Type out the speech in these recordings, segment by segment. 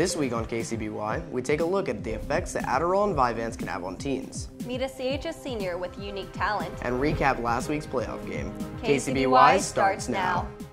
This week on KCBY, we take a look at the effects that Adderall and Vyvanse can have on teens. Meet a CHS senior with unique talent. And recap last week's playoff game. KCBY starts now. Hi,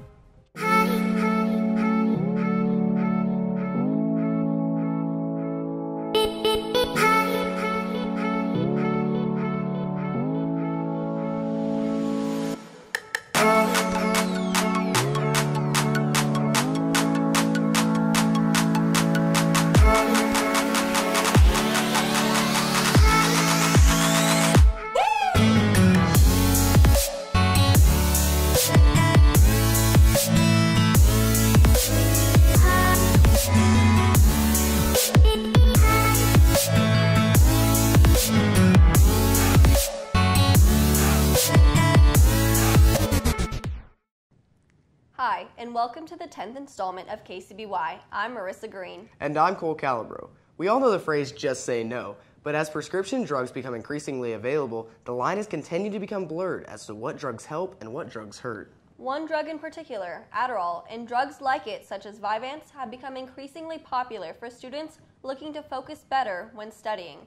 welcome to the 10th installment of KCBY. I'm Marissa Green. And I'm Cole Calabro. We all know the phrase just say no, but as prescription drugs become increasingly available, the line has continued to become blurred as to what drugs help and what drugs hurt. One drug in particular, Adderall, and drugs like it, such as Vyvanse, have become increasingly popular for students looking to focus better when studying.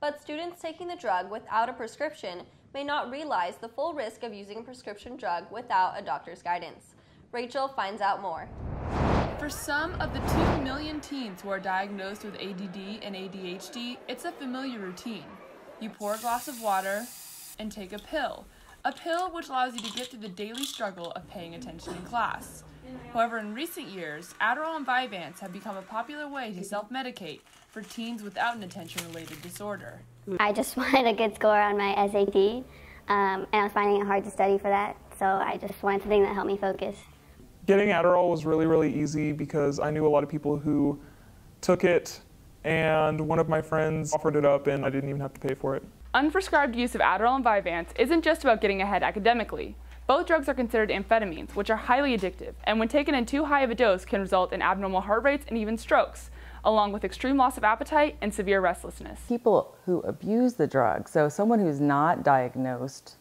But students taking the drug without a prescription may not realize the full risk of using a prescription drug without a doctor's guidance. Rachel finds out more. For some of the 2 million teens who are diagnosed with ADD and ADHD, it's a familiar routine. You pour a glass of water and take a pill. A pill which allows you to get through the daily struggle of paying attention in class. However, in recent years, Adderall and Vyvanse have become a popular way to self medicate for teens without an attention related disorder. I just wanted a good score on my SAT, um, and I was finding it hard to study for that, so I just wanted something that helped me focus. Getting Adderall was really, really easy because I knew a lot of people who took it, and one of my friends offered it up, and I didn't even have to pay for it. Unprescribed use of Adderall and Vyvanse isn't just about getting ahead academically. Both drugs are considered amphetamines, which are highly addictive, and when taken in too high of a dose can result in abnormal heart rates and even strokes, along with extreme loss of appetite and severe restlessness. People who abuse the drug, so someone who's not diagnosed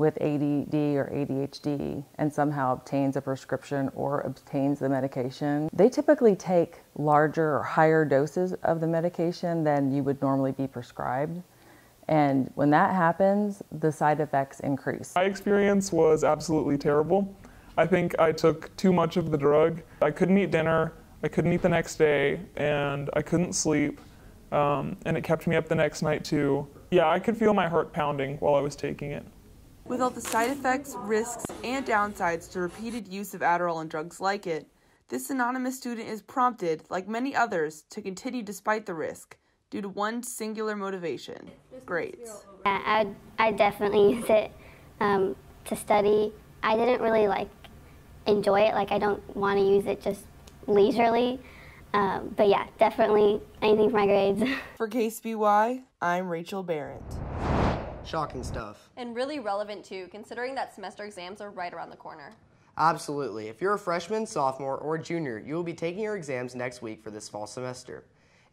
with ADD or ADHD and somehow obtains a prescription or obtains the medication, they typically take larger or higher doses of the medication than you would normally be prescribed. And when that happens, the side effects increase. My experience was absolutely terrible. I think I took too much of the drug. I couldn't eat dinner, I couldn't eat the next day, and I couldn't sleep. Um, and it kept me up the next night too. Yeah, I could feel my heart pounding while I was taking it. With all the side effects, risks, and downsides to repeated use of Adderall and drugs like it, this anonymous student is prompted, like many others, to continue despite the risk due to one singular motivation grades. Yeah, I, I definitely use it um, to study. I didn't really like enjoy it, like, I don't want to use it just leisurely. Um, but yeah, definitely anything for my grades. For KCBY, I'm Rachel Barrett. Shocking stuff. And really relevant too, considering that semester exams are right around the corner. Absolutely. If you're a freshman, sophomore, or junior, you will be taking your exams next week for this fall semester.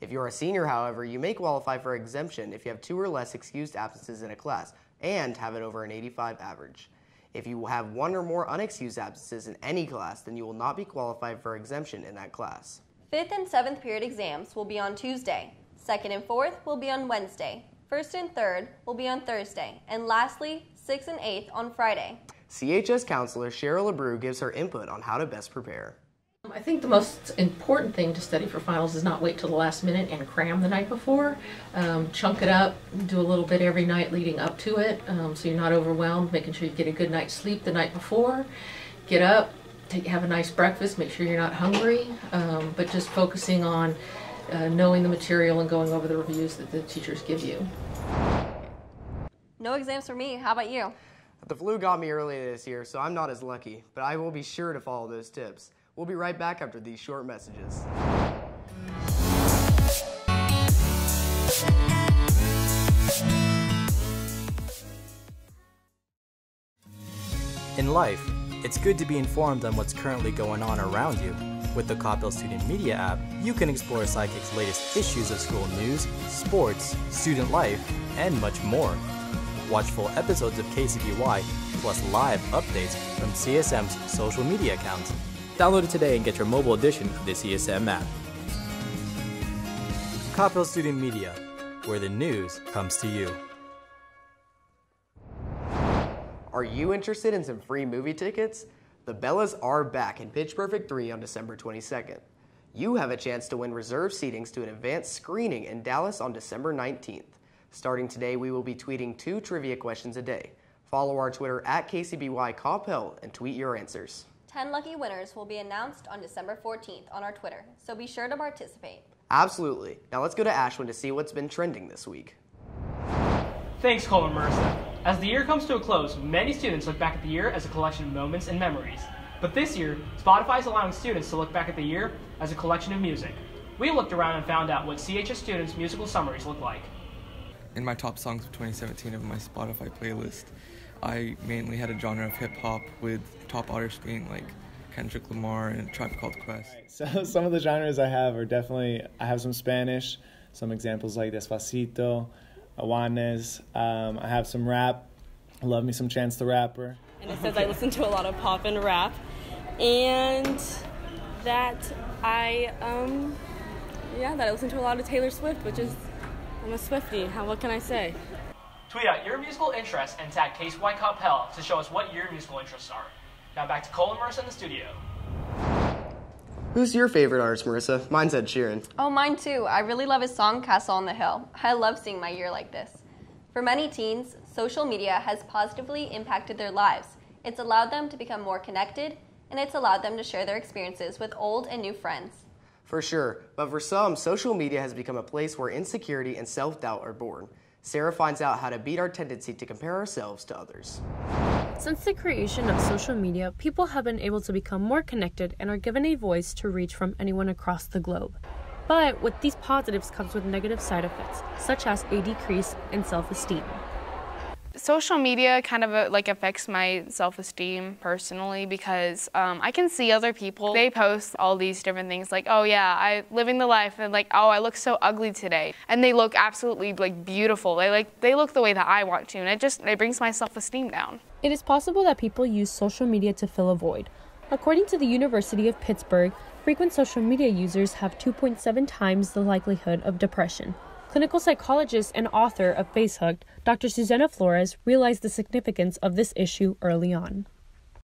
If you're a senior, however, you may qualify for exemption if you have two or less excused absences in a class and have it over an 85 average. If you have one or more unexcused absences in any class, then you will not be qualified for exemption in that class. Fifth and seventh period exams will be on Tuesday. Second and fourth will be on Wednesday. First and third will be on Thursday. And lastly, sixth and eighth on Friday. CHS counselor Cheryl LeBrew gives her input on how to best prepare. I think the most important thing to study for finals is not wait till the last minute and cram the night before. Um, chunk it up, do a little bit every night leading up to it um, so you're not overwhelmed, making sure you get a good night's sleep the night before. Get up, take, have a nice breakfast, make sure you're not hungry, um, but just focusing on uh, knowing the material and going over the reviews that the teachers give you. No exams for me. How about you? The flu got me early this year, so I'm not as lucky, but I will be sure to follow those tips. We'll be right back after these short messages. In life, it's good to be informed on what's currently going on around you. With the Coppell Student Media app, you can explore Sidekick's latest issues of school news, sports, student life, and much more. Watch full episodes of KCBY, plus live updates from CSM's social media accounts. Download it today and get your mobile edition of the CSM app. Coppell Student Media, where the news comes to you. Are you interested in some free movie tickets? The Bellas are back in Pitch Perfect 3 on December 22nd. You have a chance to win reserve seatings to an advanced screening in Dallas on December 19th. Starting today, we will be tweeting two trivia questions a day. Follow our Twitter at KCBYCoppell and tweet your answers. 10 lucky winners will be announced on December 14th on our Twitter, so be sure to participate. Absolutely. Now let's go to Ashwin to see what's been trending this week. Thanks, Cole and Marissa. As the year comes to a close, many students look back at the year as a collection of moments and memories. But this year, Spotify is allowing students to look back at the year as a collection of music. We looked around and found out what CHS students' musical summaries look like. In my top songs of 2017 of my Spotify playlist, I mainly had a genre of hip hop with top artists being like Kendrick Lamar and Tribe Called Quest. So some of the genres I have are definitely I have some Spanish, some examples like Despacito, Juanes. Um, I have some rap. I love me some Chance the Rapper. And it says I listen to a lot of pop and rap, and that I um yeah that I listen to a lot of Taylor Swift, which is I'm a Swifty. How what can I say? Tweet out your musical interests and tag Case White Coppell to show us what your musical interests are. Now back to Cole and Marissa in the studio. Who's your favorite artist, Marissa? Mine's Ed Sheeran. Oh, mine too. I really love his song Castle on the Hill. I love seeing my year like this. For many teens, social media has positively impacted their lives. It's allowed them to become more connected, and it's allowed them to share their experiences with old and new friends. For sure, but for some, social media has become a place where insecurity and self doubt are born. Sarah finds out how to beat our tendency to compare ourselves to others. Since the creation of social media, people have been able to become more connected and are given a voice to reach from anyone across the globe. But with these positives comes with negative side effects, such as a decrease in self-esteem. Social media kind of uh, like affects my self-esteem personally because um, I can see other people. They post all these different things like, oh yeah, I living the life, and like, oh I look so ugly today, and they look absolutely like beautiful. They like they look the way that I want to, and it just it brings my self-esteem down. It is possible that people use social media to fill a void. According to the University of Pittsburgh, frequent social media users have 2.7 times the likelihood of depression. Clinical psychologist and author of Facehooked, Dr. Suzana Flores, realized the significance of this issue early on.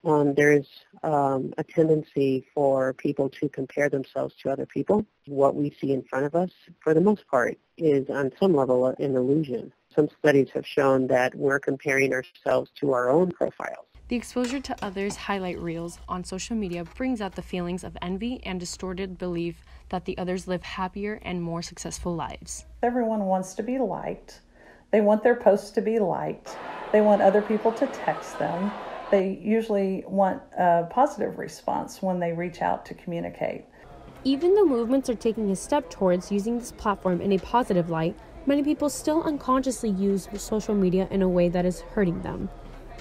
Um, there's um, a tendency for people to compare themselves to other people. What we see in front of us, for the most part, is on some level an illusion. Some studies have shown that we're comparing ourselves to our own profiles. The exposure to others' highlight reels on social media brings out the feelings of envy and distorted belief that the others live happier and more successful lives. Everyone wants to be liked. They want their posts to be liked. They want other people to text them. They usually want a positive response when they reach out to communicate. Even though movements are taking a step towards using this platform in a positive light, many people still unconsciously use social media in a way that is hurting them.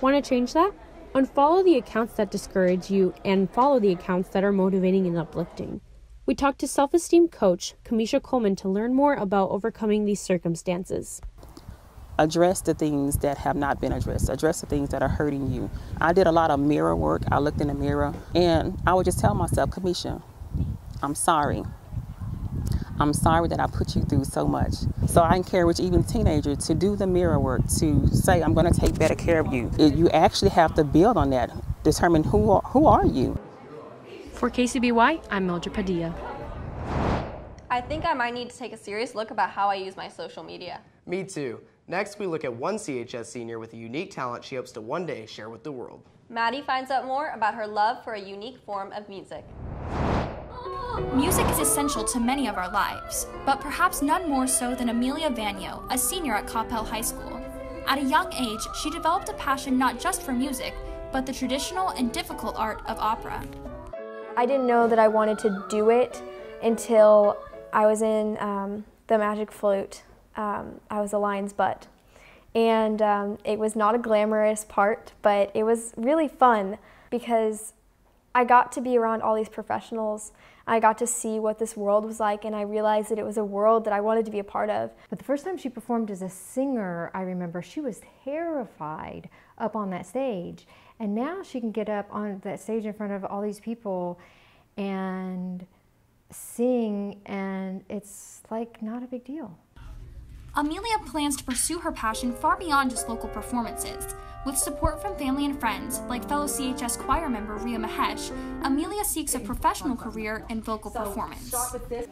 Want to change that? Unfollow the accounts that discourage you and follow the accounts that are motivating and uplifting. We talked to self esteem coach Kamisha Coleman to learn more about overcoming these circumstances. Address the things that have not been addressed, address the things that are hurting you. I did a lot of mirror work. I looked in the mirror and I would just tell myself, Kamisha, I'm sorry. I'm sorry that I put you through so much. So I encourage even teenagers to do the mirror work, to say, I'm going to take better care of you. You actually have to build on that, determine who are, who are you. For KCBY, I'm Mildred Padilla. I think I might need to take a serious look about how I use my social media. Me too. Next, we look at one CHS senior with a unique talent she hopes to one day share with the world. Maddie finds out more about her love for a unique form of music. Music is essential to many of our lives, but perhaps none more so than Amelia Vanyo, a senior at Coppell High School. At a young age, she developed a passion not just for music, but the traditional and difficult art of opera. I didn't know that I wanted to do it until I was in um, the Magic Flute. Um, I was a lion's butt. And um, it was not a glamorous part, but it was really fun because I got to be around all these professionals. I got to see what this world was like, and I realized that it was a world that I wanted to be a part of. But the first time she performed as a singer, I remember she was terrified up on that stage. And now she can get up on that stage in front of all these people and sing, and it's like not a big deal. Amelia plans to pursue her passion far beyond just local performances. With support from family and friends, like fellow CHS choir member Ria Mahesh, Amelia seeks a professional career in vocal performance.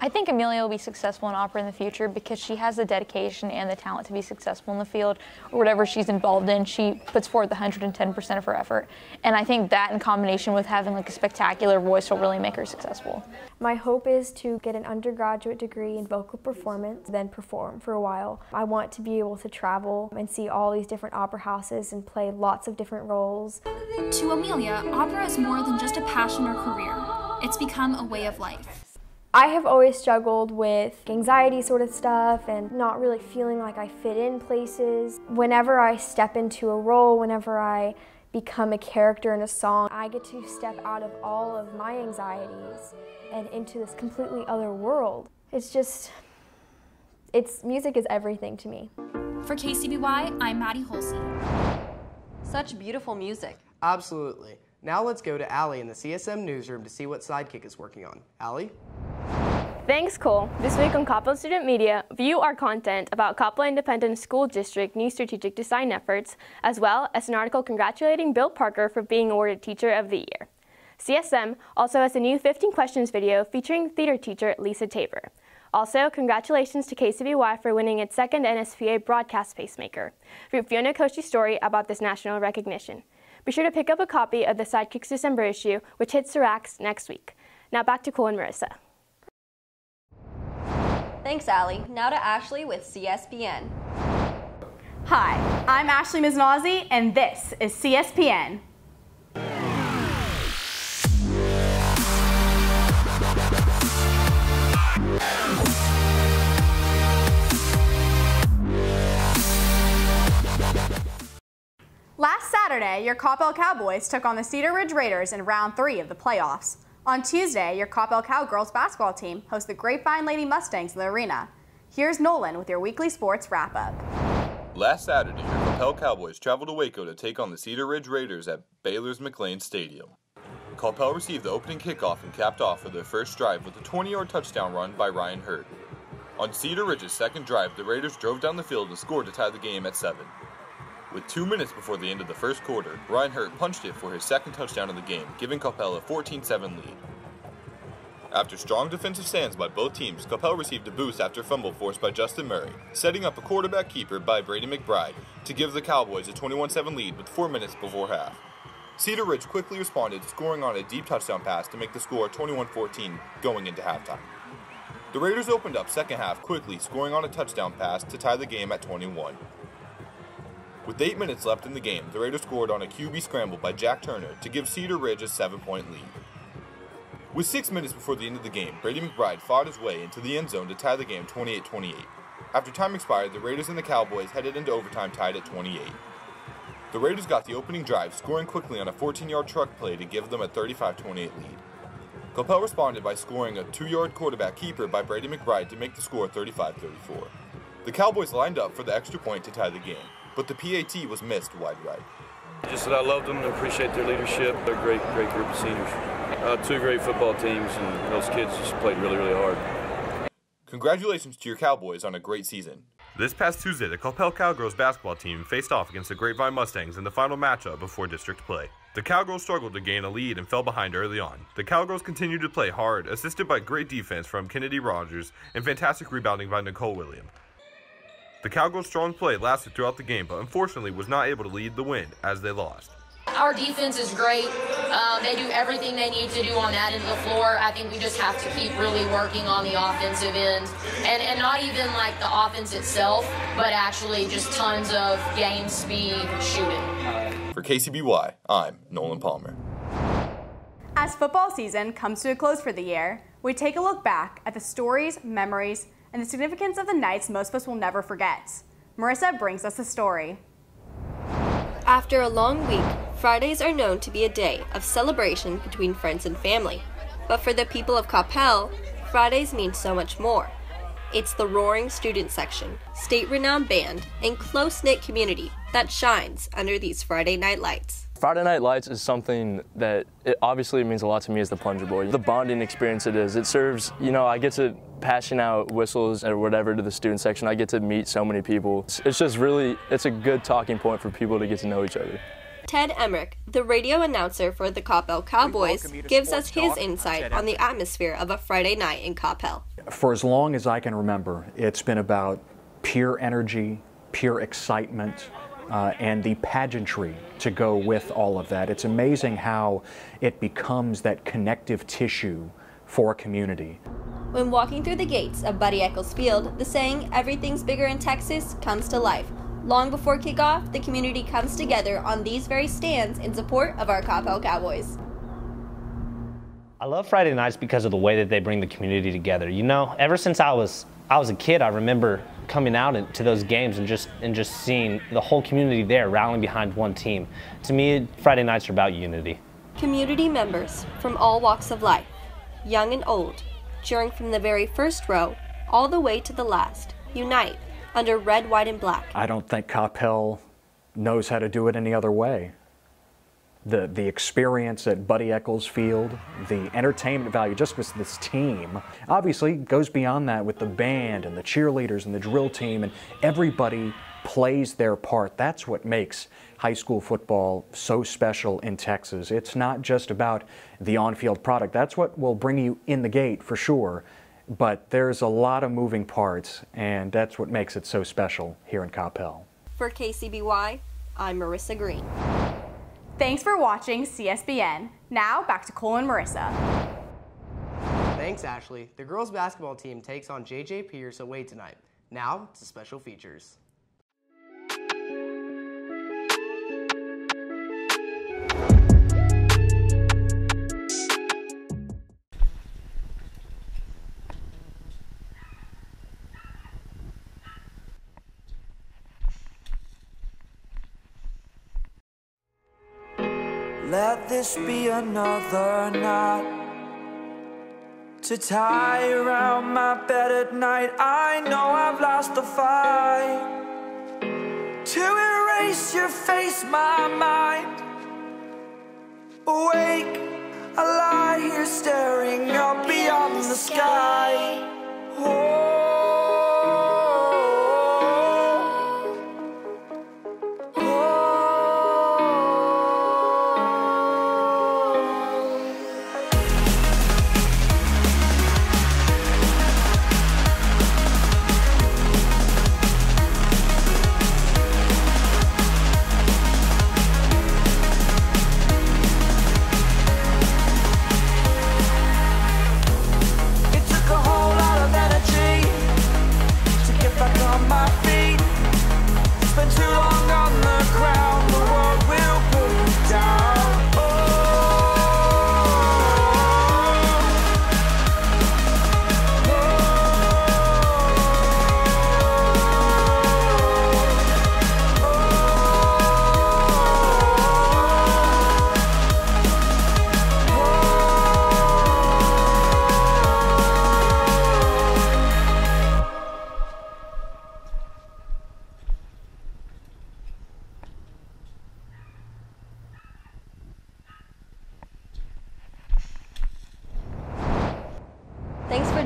I think Amelia will be successful in opera in the future because she has the dedication and the talent to be successful in the field or whatever she's involved in. She puts forth 110% of her effort. And I think that in combination with having like a spectacular voice will really make her successful. My hope is to get an undergraduate degree in vocal performance, then perform for a while. I want to be able to travel and see all these different opera houses and play lots of different roles. To Amelia, opera is more than just a passion or career. It's become a way of life. I have always struggled with anxiety sort of stuff and not really feeling like I fit in places. Whenever I step into a role, whenever I become a character in a song, I get to step out of all of my anxieties and into this completely other world. It's just, it's music is everything to me. For KCBY, I'm Maddie Holsey. Such beautiful music. Absolutely. Now let's go to Allie in the CSM newsroom to see what Sidekick is working on. Allie? Thanks, Cole. This week on Coppell Student Media, view our content about Coppell Independent School District new strategic design efforts, as well as an article congratulating Bill Parker for being awarded Teacher of the Year. CSM also has a new 15 questions video featuring theater teacher Lisa Tabor. Also, congratulations to KCBY for winning its second NSPA Broadcast Pacemaker. Read Fiona Koshi's story about this national recognition. Be sure to pick up a copy of the Sidekicks December issue, which hits the racks next week. Now back to Cole and Marissa. Thanks, Allie. Now to Ashley with CSPN. Hi, I'm Ashley Miznazzi, and this is CSPN. Saturday, your Coppell Cowboys took on the Cedar Ridge Raiders in round three of the playoffs. On Tuesday, your Coppell Cowgirls basketball team hosts the Grapevine Lady Mustangs in the arena. Here's Nolan with your weekly sports wrap up. Last Saturday, your Coppell Cowboys traveled to Waco to take on the Cedar Ridge Raiders at Baylor's McLane Stadium. Coppell received the opening kickoff and capped off for their first drive with a 20 yard touchdown run by Ryan Hurd. On Cedar Ridge's second drive, the Raiders drove down the field and scored to tie the game at 7. With two minutes before the end of the first quarter, Ryan Hurt punched it for his second touchdown of the game, giving Coppell a 14-7 lead. After strong defensive stands by both teams, Coppell received a boost after fumble forced by Justin Murray, setting up a quarterback keeper by Brady McBride to give the Cowboys a 21-7 lead with four minutes before half. Cedar Ridge quickly responded, scoring on a deep touchdown pass to make the score 21-14 going into halftime. The Raiders opened up second half quickly, scoring on a touchdown pass to tie the game at 21. With eight minutes left in the game, the Raiders scored on a QB scramble by Jack Turner to give Cedar Ridge a seven-point lead. With six minutes before the end of the game, Brady McBride fought his way into the end zone to tie the game 28-28. After time expired, the Raiders and the Cowboys headed into overtime tied at 28. The Raiders got the opening drive, scoring quickly on a 14-yard truck play to give them a 35-28 lead. Coppell responded by scoring a two-yard quarterback keeper by Brady McBride to make the score 35-34. The Cowboys lined up for the extra point to tie the game but the PAT was missed wide right. Just that I loved them and appreciate their leadership. They're a great, great group of seniors. Uh, two great football teams, and those kids just played really, really hard. Congratulations to your Cowboys on a great season. This past Tuesday, the Coppell Cowgirls basketball team faced off against the Grapevine Mustangs in the final matchup before district play. The Cowgirls struggled to gain a lead and fell behind early on. The Cowgirls continued to play hard, assisted by great defense from Kennedy Rogers and fantastic rebounding by Nicole William. The Cowgirls' strong play lasted throughout the game, but unfortunately was not able to lead the win as they lost. Our defense is great. Um, they do everything they need to do on that end of the floor. I think we just have to keep really working on the offensive end. And, and not even like the offense itself, but actually just tons of game speed shooting. For KCBY, I'm Nolan Palmer. As football season comes to a close for the year, we take a look back at the stories, memories, and the significance of the nights most of us will never forget. Marissa brings us the story. After a long week, Fridays are known to be a day of celebration between friends and family. But for the people of Coppell, Fridays mean so much more. It's the roaring student section, state renowned band, and close knit community that shines under these Friday night lights. Friday Night Lights is something that it obviously means a lot to me as the plunger boy. The bonding experience it is, it serves, you know, I get to passing out whistles or whatever to the student section. I get to meet so many people. It's, it's just really, it's a good talking point for people to get to know each other. Ted Emmerich, the radio announcer for the Coppell Cowboys, gives us his insight on the atmosphere of a Friday night in Coppell. For as long as I can remember, it's been about pure energy, pure excitement, uh, and the pageantry to go with all of that. It's amazing how it becomes that connective tissue for a community. When walking through the gates of Buddy Echols Field, the saying, everything's bigger in Texas, comes to life. Long before kickoff, the community comes together on these very stands in support of our Coppell Cowboys. I love Friday nights because of the way that they bring the community together. You know, ever since I was I was a kid, I remember coming out to those games and just and just seeing the whole community there rallying behind one team. To me, Friday nights are about unity. Community members from all walks of life, young and old, cheering from the very first row all the way to the last, unite under red, white, and black. I don't think Coppell knows how to do it any other way. The, the experience at Buddy Echols Field, the entertainment value just with this team, obviously goes beyond that with the band and the cheerleaders and the drill team, and everybody plays their part. That's what makes high school football so special in Texas. It's not just about the on field product. That's what will bring you in the gate for sure but there's a lot of moving parts, and that's what makes it so special here in Coppell. For KCBY, I'm Marissa Green. Thanks for watching CSPN. Now back to Cole and Marissa. Thanks, Ashley. The girls basketball team takes on JJ Pearce away tonight. Now to special features. This be another knot To tie around my bed at night I know I've lost the fight. To erase your face, my mind. Awake, I lie here staring up beyond the sky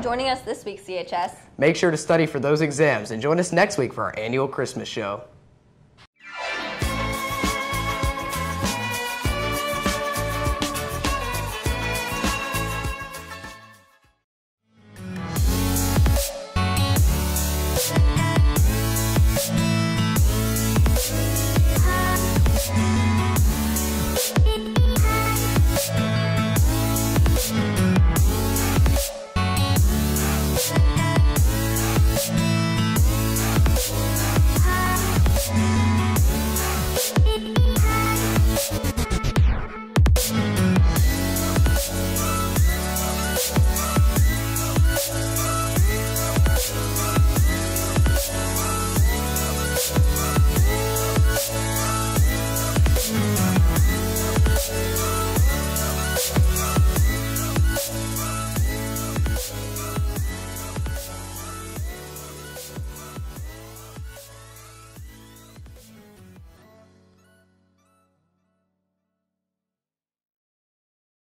joining us this week, CHS. Make sure to study for those exams and join us next week for our annual Christmas show.